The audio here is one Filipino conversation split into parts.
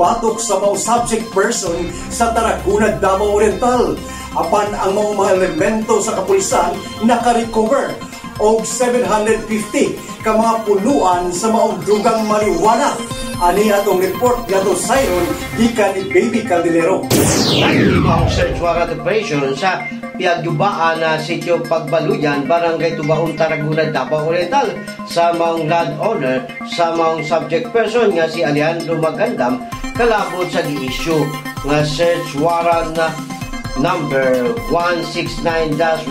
batok sa mga subject person sa Tarragona, Davao Oriental. Apan ang mga mga elemento sa kapulisan nakarecover og 750 ka mga punuan sa maong dugang marijuana. Ani atong report yato Siron gikan ni Baby Caldilero. Ang warrant operation sa Piagyubaan na sitio Pagbaluyan, Barangay Tubaon, Tarragona, Davao Oriental. Sa maong land owner sa maong subject person nga si Alejandro Magandam kalabot sa gi-issue nga search warrant na number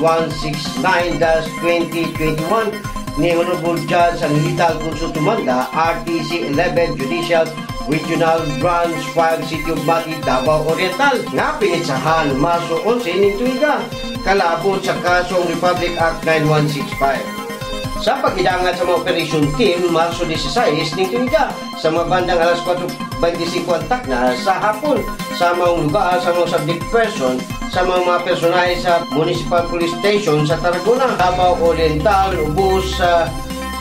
169-169-2021 ni Honorable Judge Angelita Alfonso Tumanda, RTC 11 Judicial Regional Branch 5 City of Mati, Davao Oriental. Nga pinitsahan Marso 11 ng tuiga. Kalabot sa kasong Republic Act 9165. Sa paghidangan sa mga operation team, Marso 16 ng tuiga. Sa mga bandang alas 4.25 ang takna sa hapon. Sa mga lugar sa mga subject person sa mga mga personahe sa Municipal Police Station sa Tarragona, Davao Oriental, ubos sa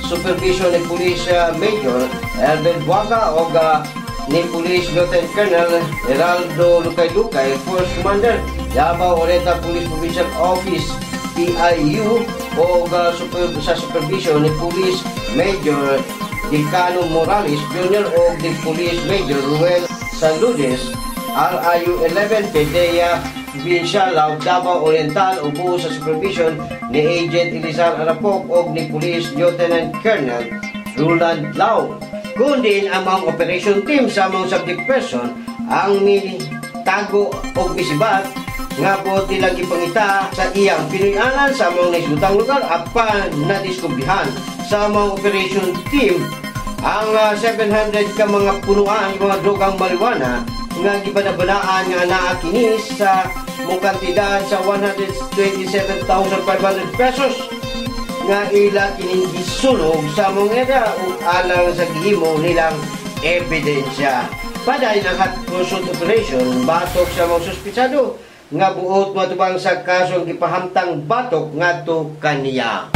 supervision ni Police Major Elben Buaga o uh, ni Police Lieutenant Colonel Heraldo Lucay-Lucay, Force Commander, Davao Oriental Police Provincial Office, PIU, o uh, super, sa supervision ni Police Major Dicano Morales Jr. o ni Police Major Ruel Sanludes, RIU 11 Pedea Provincial Lao Davao Oriental o buo sa supervision ni Agent Elizar Arapok o ni Police Lieutenant Colonel Roland Lau. Kundi ang mga operation team sa mga subject person ang tago o bisibat nga po tilang ipangita sa iyang pinuyanan sa mga naisutang lugar apan na diskubihan sa mga operation team ang uh, ah, 700 ka mga punuan mga drogang marijuana nga gibanabanaan nga naa kini sa mong kantidad sa 127,500 pesos nga ila kining gisunog sa mong area ug alang sa gihimo nilang ebidensya. Paday ng hot pursuit operation batok sa mga suspitsado nga buot matubang sa kasong gipahamtang batok ngadto kaniya.